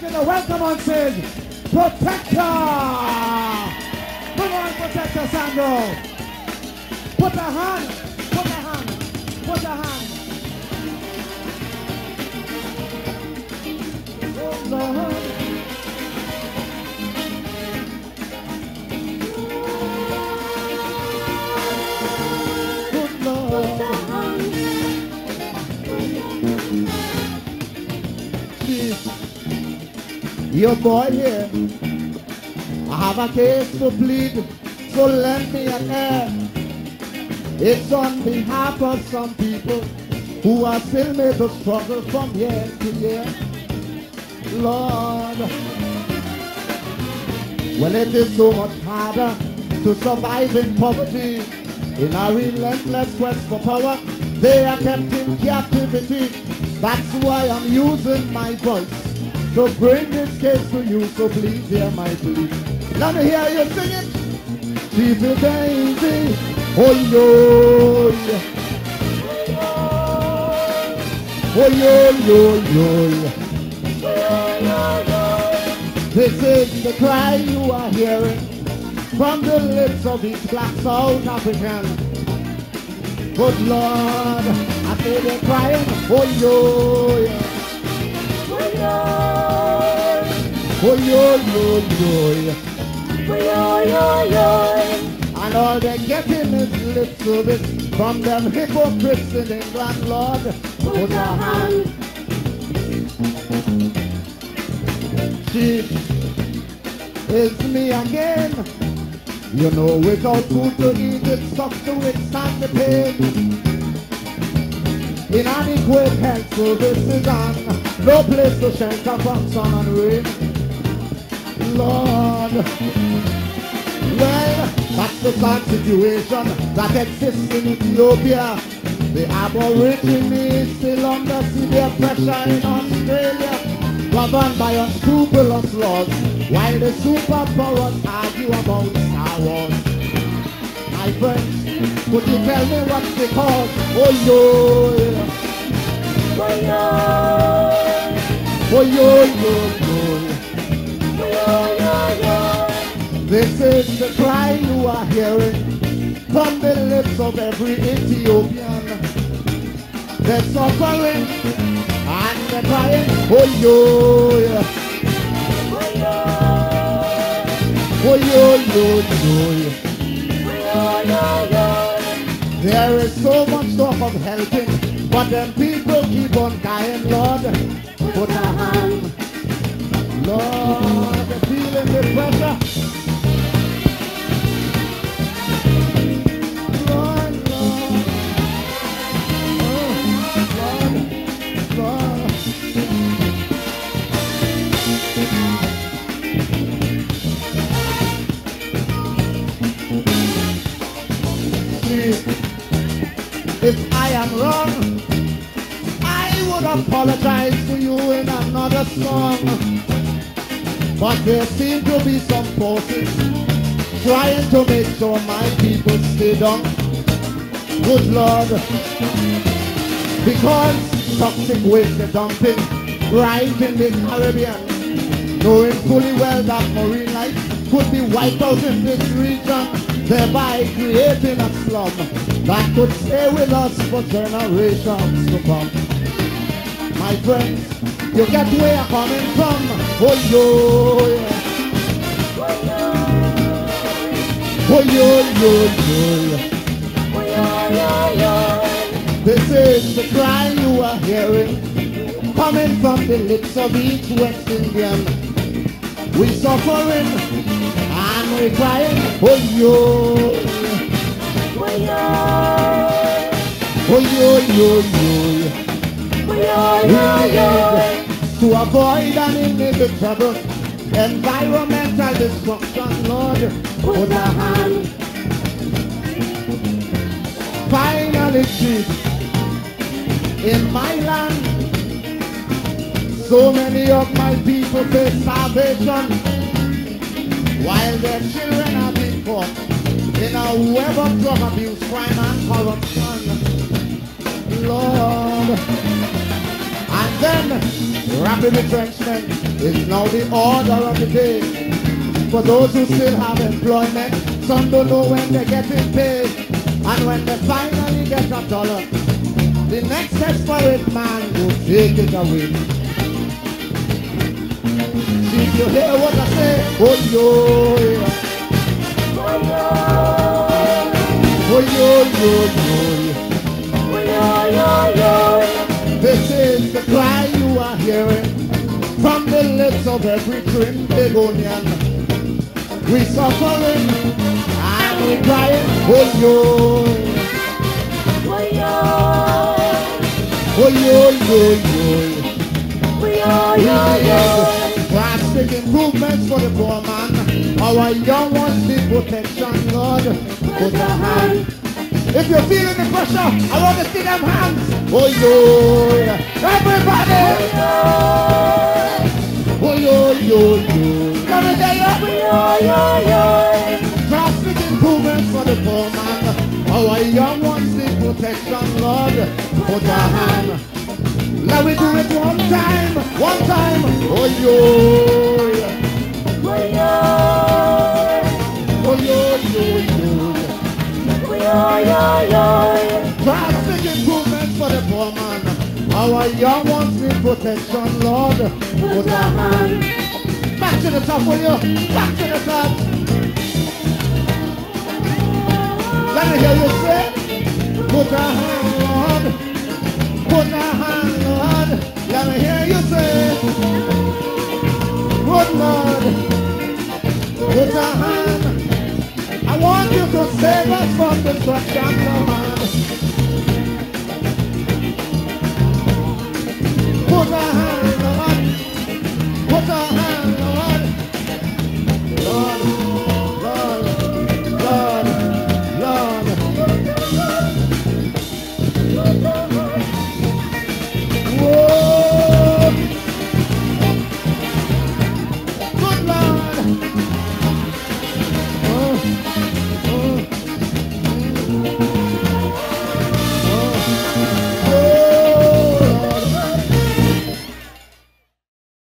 making a welcome on stage. Protector! Come on, Protector Sandro. Put a hand, put a hand, put a hand. Oh Lord. Your boy here, I have a case to plead, so lend me an ear. It's on behalf of some people who are still made to struggle from year to year. Lord, well it is so much harder to survive in poverty. In a relentless quest for power, they are kept in captivity. That's why I'm using my voice to bring this case to you. So please hear my plea. Let me hear you sing it. Keep it baby. Oh yo. Oh yo yo yo. This is the cry you are hearing from the lips of each black South African. Good Lord, I feel them crying, oh yo, yeah. oh yo, yo, yo, And all they're getting is lip service from them hypocrites in England, Lord. Put a hand. She is me again. You know, without food to eat, it sucks to withstand the pain. Inadequate health services and no place to shelter from sun and rain. Lord, well, that's the sad situation that exists in Ethiopia. The Aborigines still under severe pressure in Australia governed by unscrupulous laws, while the superpowers argue about Star Wars. My friends, could you tell me what's the cause? Oh yo, oh yo, yo, yo. This is the cry you are hearing from the lips of every Ethiopian. They're suffering and they're crying, oh yo, yeah. oh yo, yo, yo. There is so much talk of helping, but then people keep on dying, Lord. Put a hand, Lord, feeling the pressure. Lord, Lord, Lord. See, If I am wrong, I would apologize to you in another song. But there seem to be some forces trying to make sure my people stay down. Good Lord. Because toxic waste is dumping right in the Caribbean. Knowing fully well that marine life could be wiped out in this region, thereby creating a slum that could stay with us for generations to come. My friends, you get where I'm coming from. Oh yo. Oh yo, yo, yo. This is the cry you are hearing, coming from the lips of each West Indian. We suffering and we crying, oh yo. Oh, yo, yo, yo, oh yo, yo, yo. To avoid an inevitable environmental destruction, Lord, put a hand. Finally, chief, in my land, so many of my people face starvation while their children are being caught in a web of drug abuse, crime, and corruption. Lord, And then rapid retrenchment is now the order of the day. For those who still have employment, some don't know when they're getting paid. And when they finally get a dollar, the next desperate man will take it away. See, you hear what I say? Oh, yo, yeah. Oh, yo, yo, of every Trinbagonian. We suffering and we crying, oh yo. Oh yo, oh yo, yo. We need drastic improvements for the poor man. Our young ones need protection, Lord. Put hand. If you're feeling the pressure, I want to see them hands. Oh yo, everybody. Oh yo, yo, yo. yo. Let me hear you. Drastic improvements for the poor man. Our young ones need protection, Lord. Put a hand. Let me do it one time, one time. Oh yo, oh yo, yo, yo. Drastic improvements for the poor man. Our young ones need protection, Lord. Put a hand. Back to the top, will you? Back to the top. Let me hear you say, put a hand, Lord. Put a hand, Lord. Let me hear you say, good Lord. Put a hand. I want you to save us from destruction, Lord. Oh my hand.